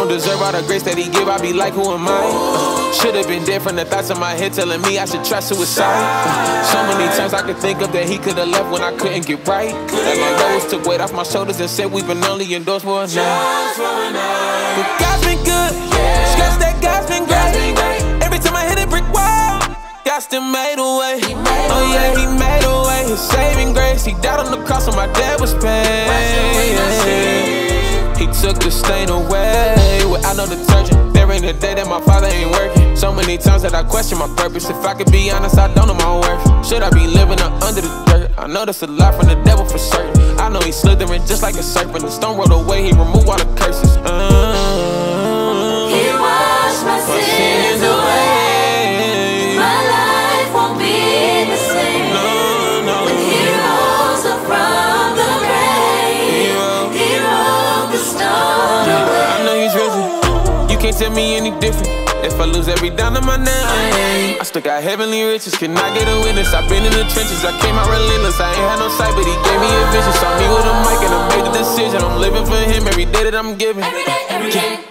don't deserve all the grace that he give. I be like, who am I? Uh, Should've been different. The thoughts in my head telling me I should try suicide. Uh, so many times I could think of that he could've left when I couldn't get right. And my lowest took weight off my shoulders and said we've been only endorsed for a night. But God's been good. Scratch that God's been great. Every time I hit a brick wall, God still made a way. Oh yeah, He made a way. His saving grace. He died on the cross so my dad was paid. Took the stain away without no detergent. There ain't a day that my father ain't working. So many times that I question my purpose. If I could be honest, I don't know my worth. Should I be living under the dirt? I know that's a lie from the devil for certain. I know he's slithering just like a serpent. The stone rolled away, he removed all the curses. Uh, He tell me any different. If I lose every dime of my name, I still got heavenly riches. Can I get a witness? I've been in the trenches. I came out relentless. I ain't had no sight, but he gave me a vision. Saw me with a mic and I made the decision. I'm living for him every day that I'm giving. Every day, every day.